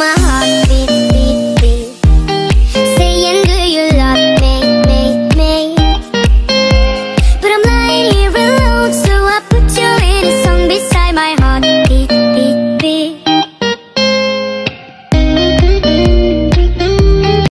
my heart.